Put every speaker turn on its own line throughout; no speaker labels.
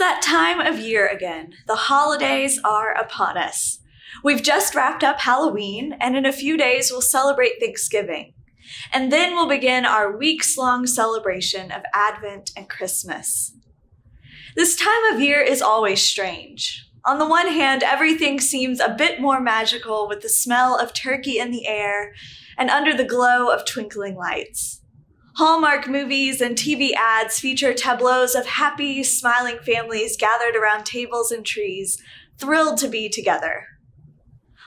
of year again. The holidays are upon us. We've just wrapped up Halloween, and in a few days we'll celebrate Thanksgiving. And then we'll begin our weeks long celebration of Advent and Christmas. This time of year is always strange. On the one hand, everything seems a bit more magical with the smell of turkey in the air and under the glow of twinkling lights. Hallmark movies and TV ads feature tableaus of happy, smiling families gathered around tables and trees, thrilled to be together.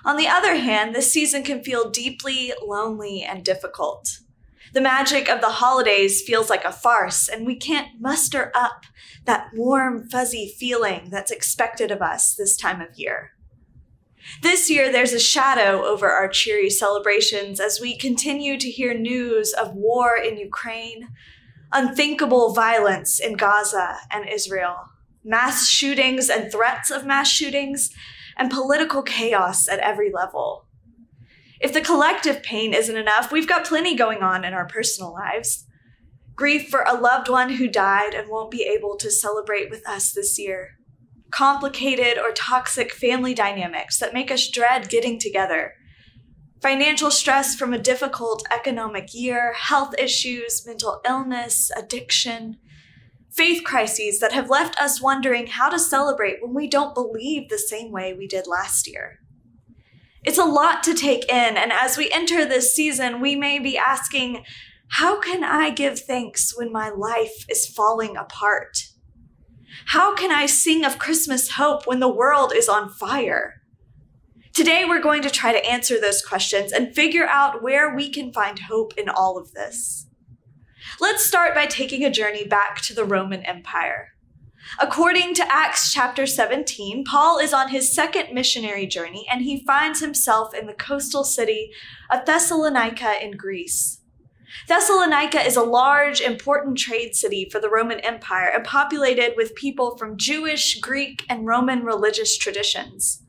On the other hand, this season can feel deeply lonely and difficult. The magic of the holidays feels like a farce, and we can't muster up that warm, fuzzy feeling that's expected of us this time of year. This year, there's a shadow over our cheery celebrations as we continue to hear news of war in Ukraine, unthinkable violence in Gaza and Israel, mass shootings and threats of mass shootings, and political chaos at every level. If the collective pain isn't enough, we've got plenty going on in our personal lives. Grief for a loved one who died and won't be able to celebrate with us this year. Complicated or toxic family dynamics that make us dread getting together. Financial stress from a difficult economic year, health issues, mental illness, addiction, faith crises that have left us wondering how to celebrate when we don't believe the same way we did last year. It's a lot to take in, and as we enter this season, we may be asking, how can I give thanks when my life is falling apart? How can I sing of Christmas hope when the world is on fire? Today, we're going to try to answer those questions and figure out where we can find hope in all of this. Let's start by taking a journey back to the Roman Empire. According to Acts chapter 17, Paul is on his second missionary journey and he finds himself in the coastal city of Thessalonica in Greece. Thessalonica is a large, important trade city for the Roman Empire and populated with people from Jewish, Greek, and Roman religious traditions.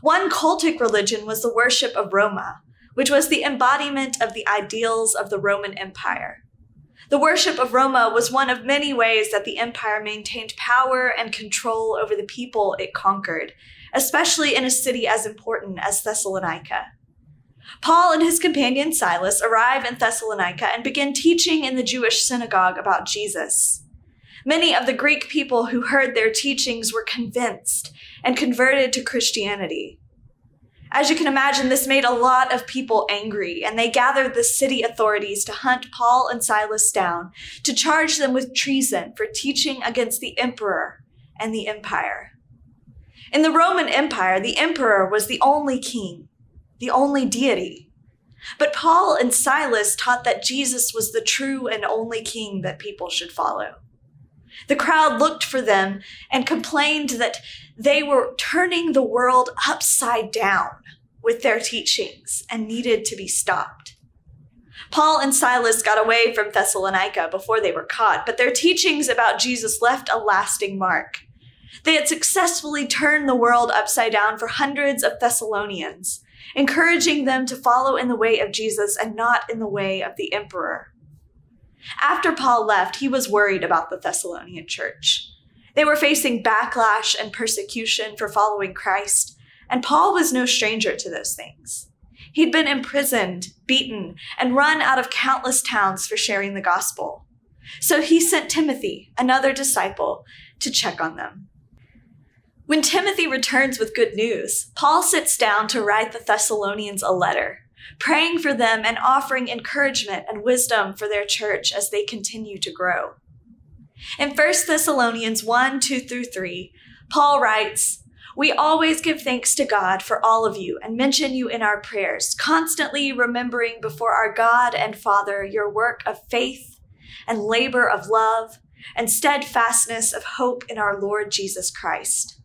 One cultic religion was the worship of Roma, which was the embodiment of the ideals of the Roman Empire. The worship of Roma was one of many ways that the empire maintained power and control over the people it conquered, especially in a city as important as Thessalonica. Paul and his companion Silas arrive in Thessalonica and begin teaching in the Jewish synagogue about Jesus. Many of the Greek people who heard their teachings were convinced and converted to Christianity. As you can imagine, this made a lot of people angry, and they gathered the city authorities to hunt Paul and Silas down to charge them with treason for teaching against the emperor and the empire. In the Roman Empire, the emperor was the only king, the only deity. But Paul and Silas taught that Jesus was the true and only king that people should follow. The crowd looked for them and complained that they were turning the world upside down with their teachings and needed to be stopped. Paul and Silas got away from Thessalonica before they were caught, but their teachings about Jesus left a lasting mark. They had successfully turned the world upside down for hundreds of Thessalonians, encouraging them to follow in the way of Jesus and not in the way of the emperor. After Paul left, he was worried about the Thessalonian church. They were facing backlash and persecution for following Christ, and Paul was no stranger to those things. He'd been imprisoned, beaten, and run out of countless towns for sharing the gospel. So he sent Timothy, another disciple, to check on them. When Timothy returns with good news, Paul sits down to write the Thessalonians a letter, praying for them and offering encouragement and wisdom for their church as they continue to grow. In 1 Thessalonians 1 2 through 3, Paul writes, We always give thanks to God for all of you and mention you in our prayers, constantly remembering before our God and Father your work of faith and labor of love and steadfastness of hope in our Lord Jesus Christ.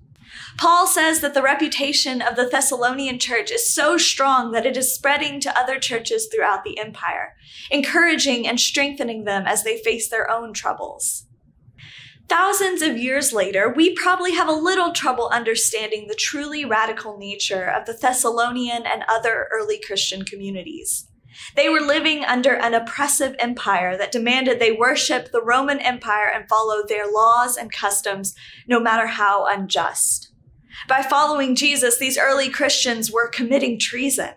Paul says that the reputation of the Thessalonian church is so strong that it is spreading to other churches throughout the empire, encouraging and strengthening them as they face their own troubles. Thousands of years later, we probably have a little trouble understanding the truly radical nature of the Thessalonian and other early Christian communities. They were living under an oppressive empire that demanded they worship the Roman Empire and follow their laws and customs, no matter how unjust. By following Jesus, these early Christians were committing treason.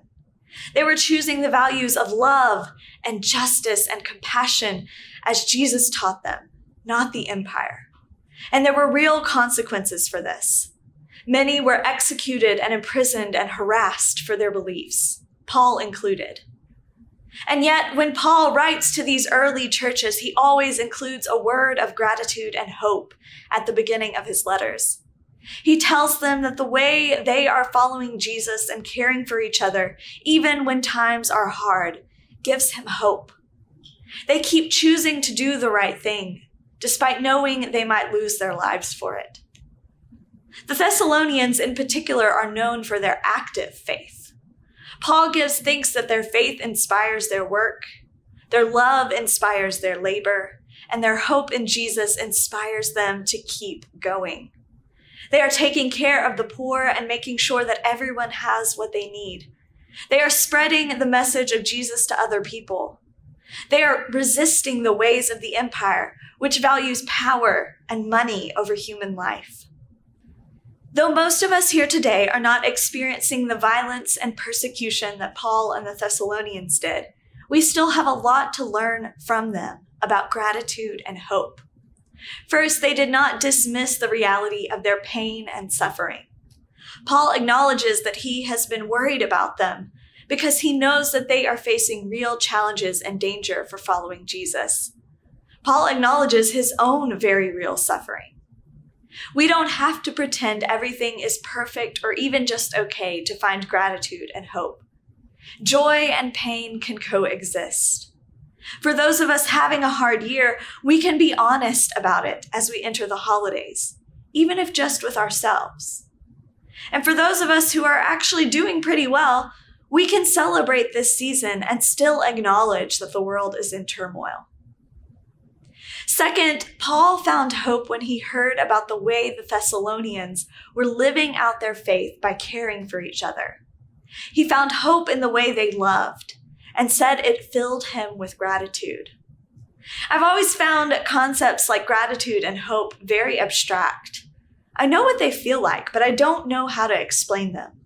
They were choosing the values of love and justice and compassion as Jesus taught them, not the empire. And there were real consequences for this. Many were executed and imprisoned and harassed for their beliefs, Paul included. And yet, when Paul writes to these early churches, he always includes a word of gratitude and hope at the beginning of his letters. He tells them that the way they are following Jesus and caring for each other, even when times are hard, gives him hope. They keep choosing to do the right thing, despite knowing they might lose their lives for it. The Thessalonians, in particular, are known for their active faith. Paul gives thanks that their faith inspires their work, their love inspires their labor, and their hope in Jesus inspires them to keep going. They are taking care of the poor and making sure that everyone has what they need. They are spreading the message of Jesus to other people. They are resisting the ways of the empire, which values power and money over human life. Though most of us here today are not experiencing the violence and persecution that Paul and the Thessalonians did, we still have a lot to learn from them about gratitude and hope. First, they did not dismiss the reality of their pain and suffering. Paul acknowledges that he has been worried about them because he knows that they are facing real challenges and danger for following Jesus. Paul acknowledges his own very real suffering. We don't have to pretend everything is perfect or even just okay to find gratitude and hope. Joy and pain can coexist. For those of us having a hard year, we can be honest about it as we enter the holidays, even if just with ourselves. And for those of us who are actually doing pretty well, we can celebrate this season and still acknowledge that the world is in turmoil. Second, Paul found hope when he heard about the way the Thessalonians were living out their faith by caring for each other. He found hope in the way they loved and said it filled him with gratitude. I've always found concepts like gratitude and hope very abstract. I know what they feel like, but I don't know how to explain them.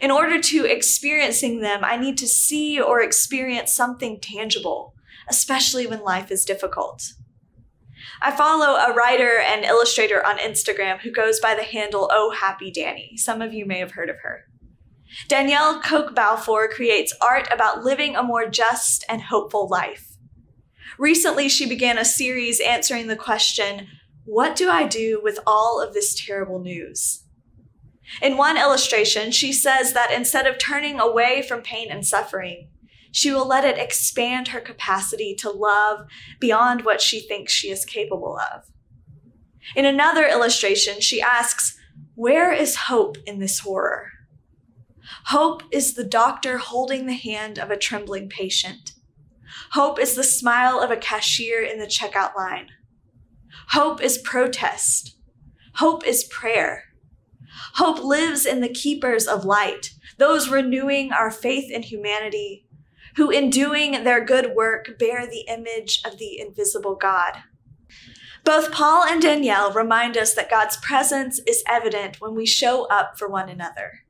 In order to experiencing them, I need to see or experience something tangible, especially when life is difficult. I follow a writer and illustrator on Instagram who goes by the handle Oh Happy Dani. Some of you may have heard of her. Danielle Coke Balfour creates art about living a more just and hopeful life. Recently, she began a series answering the question, What do I do with all of this terrible news? In one illustration, she says that instead of turning away from pain and suffering, she will let it expand her capacity to love beyond what she thinks she is capable of. In another illustration, she asks, Where is hope in this horror? Hope is the doctor holding the hand of a trembling patient. Hope is the smile of a cashier in the checkout line. Hope is protest. Hope is prayer. Hope lives in the keepers of light, those renewing our faith in humanity, who in doing their good work bear the image of the invisible God. Both Paul and Danielle remind us that God's presence is evident when we show up for one another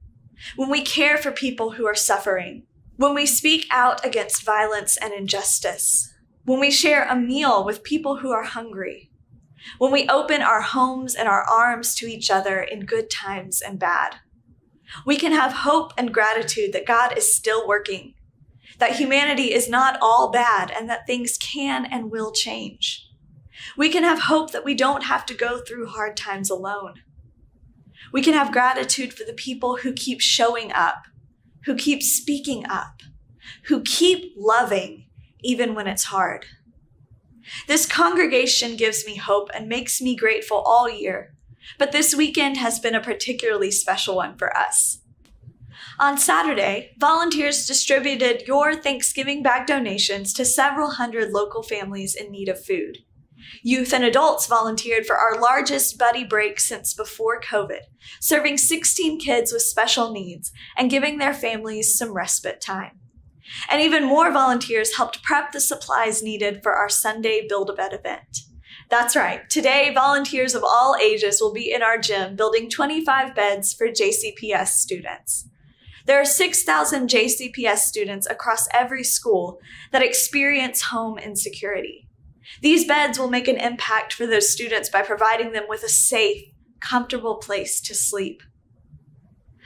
when we care for people who are suffering, when we speak out against violence and injustice, when we share a meal with people who are hungry, when we open our homes and our arms to each other in good times and bad. We can have hope and gratitude that God is still working, that humanity is not all bad, and that things can and will change. We can have hope that we don't have to go through hard times alone. We can have gratitude for the people who keep showing up, who keep speaking up, who keep loving even when it's hard. This congregation gives me hope and makes me grateful all year, but this weekend has been a particularly special one for us. On Saturday, volunteers distributed your Thanksgiving bag donations to several hundred local families in need of food. Youth and adults volunteered for our largest buddy break since before COVID, serving 16 kids with special needs and giving their families some respite time. And even more volunteers helped prep the supplies needed for our Sunday Build a Bed event. That's right. Today, volunteers of all ages will be in our gym building 25 beds for JCPS students. There are 6,000 JCPS students across every school that experience home insecurity. These beds will make an impact for those students by providing them with a safe, comfortable place to sleep.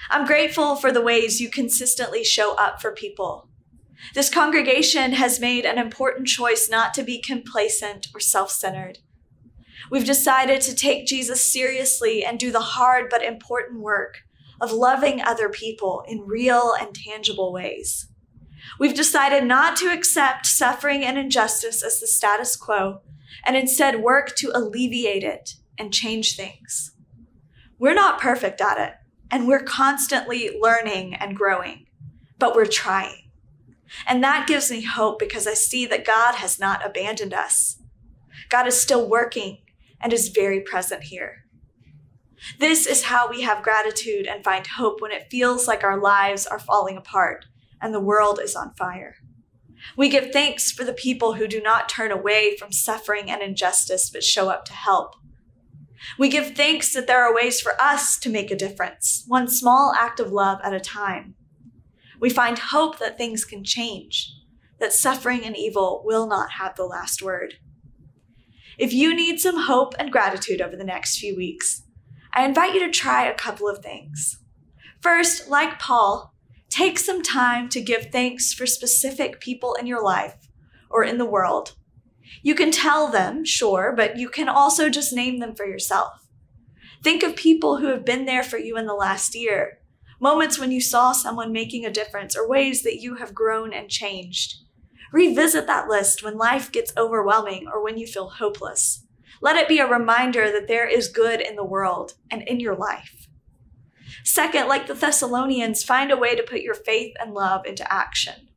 I'm grateful for the ways you consistently show up for people. This congregation has made an important choice not to be complacent or self centered. We've decided to take Jesus seriously and do the hard but important work of loving other people in real and tangible ways. We've decided not to accept suffering and injustice as the status quo and instead work to alleviate it and change things. We're not perfect at it, and we're constantly learning and growing, but we're trying. And that gives me hope because I see that God has not abandoned us. God is still working and is very present here. This is how we have gratitude and find hope when it feels like our lives are falling apart and the world is on fire. We give thanks for the people who do not turn away from suffering and injustice but show up to help. We give thanks that there are ways for us to make a difference, one small act of love at a time. We find hope that things can change, that suffering and evil will not have the last word. If you need some hope and gratitude over the next few weeks, I invite you to try a couple of things. First, like Paul, take some time to give thanks for specific people in your life or in the world. You can tell them, sure, but you can also just name them for yourself. Think of people who have been there for you in the last year, moments when you saw someone making a difference or ways that you have grown and changed. Revisit that list when life gets overwhelming or when you feel hopeless. Let it be a reminder that there is good in the world and in your life. Second, like the Thessalonians, find a way to put your faith and love into action.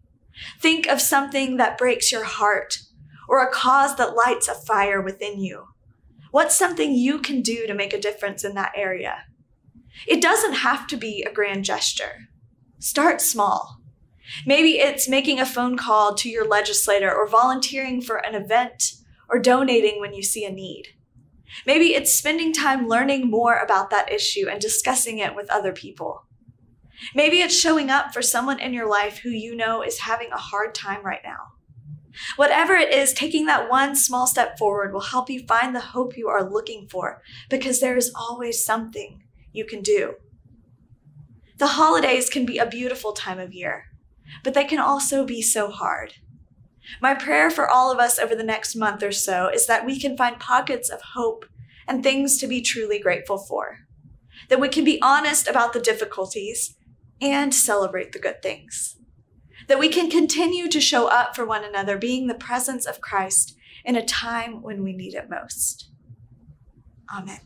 Think of something that breaks your heart or a cause that lights a fire within you. What's something you can do to make a difference in that area? It doesn't have to be a grand gesture. Start small. Maybe it's making a phone call to your legislator or volunteering for an event or donating when you see a need. Maybe it's spending time learning more about that issue and discussing it with other people. Maybe it's showing up for someone in your life who you know is having a hard time right now. Whatever it is, taking that one small step forward will help you find the hope you are looking for because there is always something you can do. The holidays can be a beautiful time of year but they can also be so hard. My prayer for all of us over the next month or so is that we can find pockets of hope and things to be truly grateful for. That we can be honest about the difficulties and celebrate the good things. That we can continue to show up for one another, being the presence of Christ in a time when we need it most. Amen.